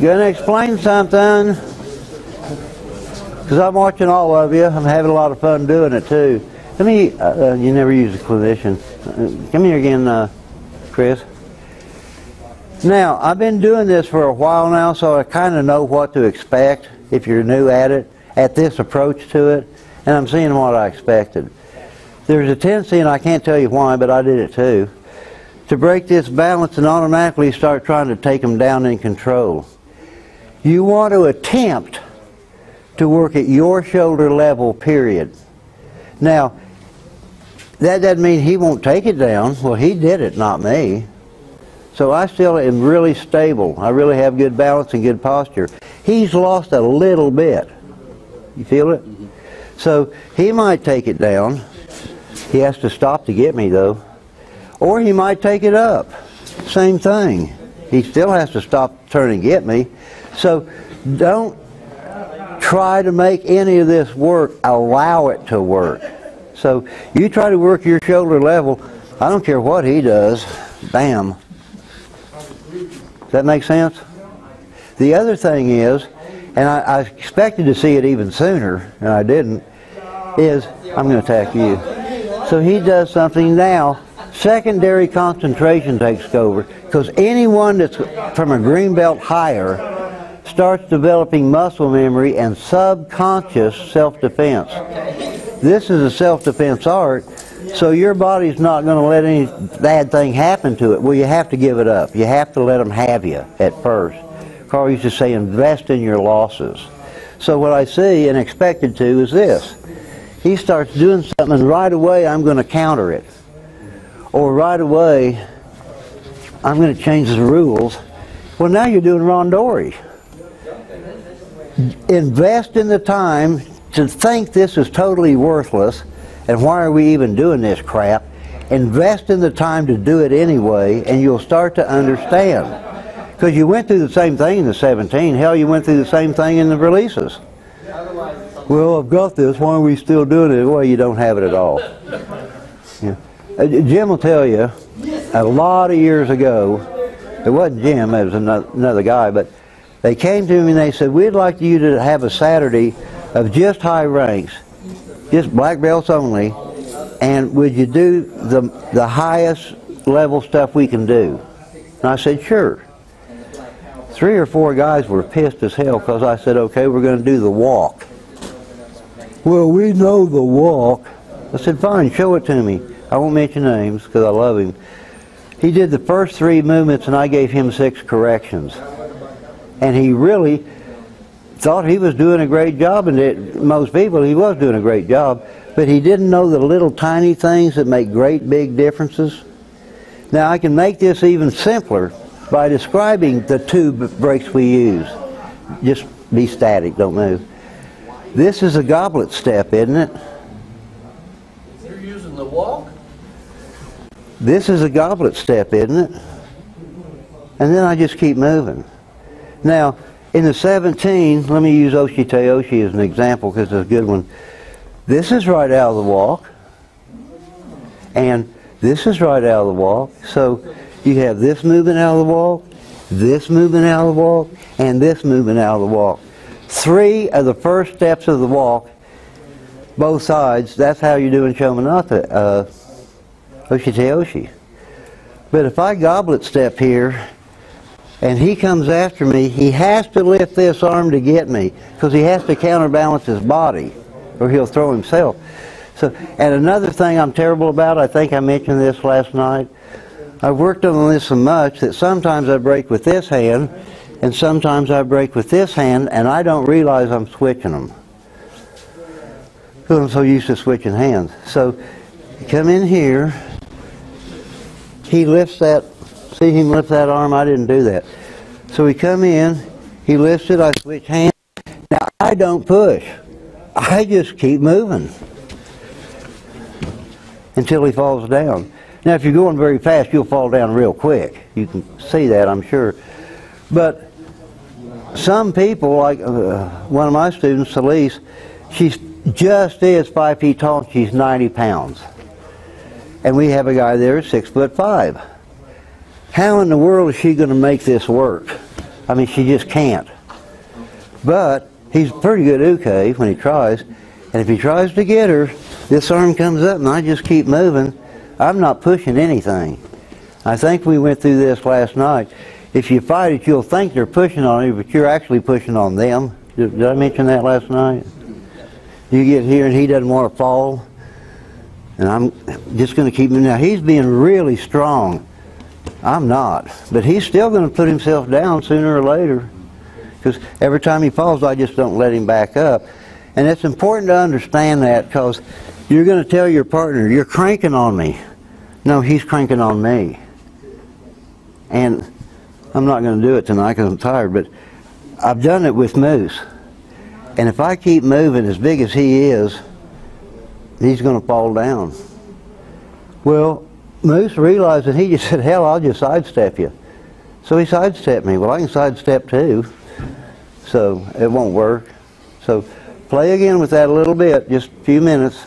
Gonna explain something. Because I'm watching all of you. I'm having a lot of fun doing it too. Let me, uh, uh, you never use a clinician. Uh, come here again, uh, Chris. Now, I've been doing this for a while now, so I kind of know what to expect if you're new at it, at this approach to it, and I'm seeing what I expected. There's a tendency, and I can't tell you why, but I did it too, to break this balance and automatically start trying to take them down in control. You want to attempt to work at your shoulder level, period. Now, that doesn't mean he won't take it down. Well, he did it, not me. So I still am really stable. I really have good balance and good posture. He's lost a little bit. You feel it? Mm-hmm. So he might take it down. He has to stop to get me, though. Or he might take it up. Same thing. He still has to stop turning get me. So don't try to make any of this work. Allow it to work. So you try to work your shoulder level. I don't care what he does. Bam. Does that make sense? The other thing is, and I, I expected to see it even sooner, and I didn't, is I'm going to attack you. So he does something now. Secondary concentration takes over because anyone that's from a green belt higher starts developing muscle memory and subconscious self-defense. This is a self-defense art, so your body's not going to let any bad thing happen to it. Well, you have to give it up. You have to let them have you at first. Karl used to say, invest in your losses. So what I see and expected to is this. He starts doing something and right away I'm going to counter it. Or right away I'm going to change the rules. Well, now you're doing randori. Invest in the time to think this is totally worthless and why are we even doing this crap? Invest in the time to do it anyway and you'll start to understand. Because you went through the same thing in the 17. Hell, you went through the same thing in the releases. Well, I've got this. Why are we still doing it? Well, you don't have it at all. Uh, Jim will tell you, a lot of years ago, it wasn't Jim, it was another guy, but they came to me and they said, we'd like you to have a Saturday of just high ranks, just black belts only, and would you do the, the highest level stuff we can do? And I said, sure three or four guys were pissed as hell because I said, okay, we're going to do the walk. Well, we know the walk. I said, fine, show it to me. I won't mention names because I love him. He did the first three movements and I gave him six corrections. And he really thought he was doing a great job, and it, most people, he was doing a great job, but he didn't know the little tiny things that make great big differences. Now, I can make this even simpler by describing the two breaks we use. Just be static, don't move. This is a goblet step, isn't it? You're using the walk? This is a goblet step, isn't it? And then I just keep moving. Now, in the 17, let me use Oshi Oshi as an example because it's a good one. This is right out of the walk. And this is right out of the walk. So you have this moving out of the walk, this moving out of the walk, and this moving out of the walk. Three of the first steps of the walk, both sides, that's how you do in shomen ate, uh, Oshi Oshi. But if I goblet step here, and he comes after me, he has to lift this arm to get me, because he has to counterbalance his body, or he'll throw himself. So, and another thing I'm terrible about, I think I mentioned this last night, I've worked on this so much that sometimes I break with this hand and sometimes I break with this hand and I don't realize I'm switching them. I'm so used to switching hands. So come in here. He lifts that. See him lift that arm? I didn't do that. So we come in. He lifts it. I switch hands. Now I don't push. I just keep moving until he falls down. Now, if you're going very fast, you'll fall down real quick. You can see that, I'm sure. But some people, like uh, one of my students, Celise, she's just is five feet tall. She's 90 pounds. And we have a guy there six foot five. How in the world is she going to make this work? I mean, she just can't. But he's pretty good uke when he tries. And if he tries to get her, this arm comes up and I just keep moving. I'm not pushing anything. I think we went through this last night. If you fight it, you'll think they're pushing on you, but you're actually pushing on them. Did, did I mention that last night? You get here and he doesn't want to fall. And I'm just going to keep him. Now, he's being really strong. I'm not. But he's still going to put himself down sooner or later. Because every time he falls, I just don't let him back up. And it's important to understand that because you're going to tell your partner, you're cranking on me. No, he's cranking on me. And I'm not going to do it tonight because I'm tired, but I've done it with Moose. And if I keep moving as big as he is, he's going to fall down. Well, Moose realized that he just said, hell, I'll just sidestep you. So he sidestepped me. Well, I can sidestep too. So it won't work. So play again with that a little bit, just a few minutes.